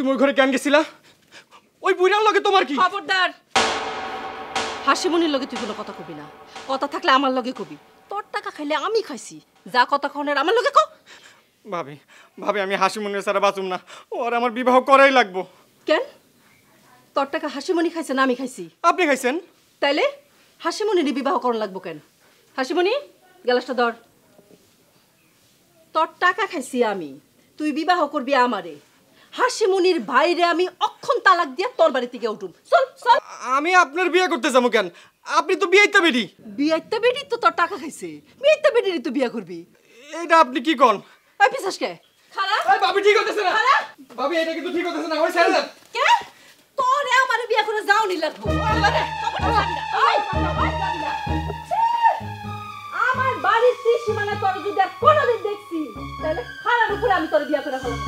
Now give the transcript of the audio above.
তুমি ওই ঘরে কেন গেছিলা? ওই বুড়ার লগে তোমার কি? খবরদার! হাসিমনির লগে তুই কোনো কথা কবি না। কথা থাকলে আমার লগে কবি। তোর টাকা খাইলে আমি খাইছি। যা কথা খাওয়ানোর আমার লগে কো ভাবি ভাবি আমি হাসি মনে ছাড়া বাঁচুম না। ওর আমার বিবাহ করাই লাগবো। কেন? তোর টাকা হাসিমনি খাইছে না আমি খাইছি? আপনি খাইছেন? তাইলে হাসিমনির বিবাহ করণ লাগবো কেন? হাসিমনি গ্যালাসটা ধর। তোর টাকা খাইছি আমি। তুই বিবাহ করবি আমারে। হাসিমনির বাইরে আমি অক্ষণ তালাক দিয়ে তোর বাড়ি থেকে উঠুম। চল চল। আমি আপনার বিয়ে করতে যাব কেন? আপনি তো বিয়েতে বেরি। বিয়াইতে বেডি তো তোর টাকা খাইছে। বিয়াইতে বেডিরই তো বিয়ে করবি। এটা আপনি কি কন? ওই পিসাস কে? খারাপ এই ভাবি ঠিক হতেছে না। খারাপ ভাবি এটা কিন্তু ঠিক হতেছে না। ছেড়ে দেন কে? তোরে আমারে বিয়া করে লাগবো। যাবি না। ওই, ওই। ছি! আমার বাড়ির ত্রিসীমানা তোর যদি কোনোদিন দেখছি তাহলে খারাপ উপরে আমি তোর বিয়া করে ফেলাম।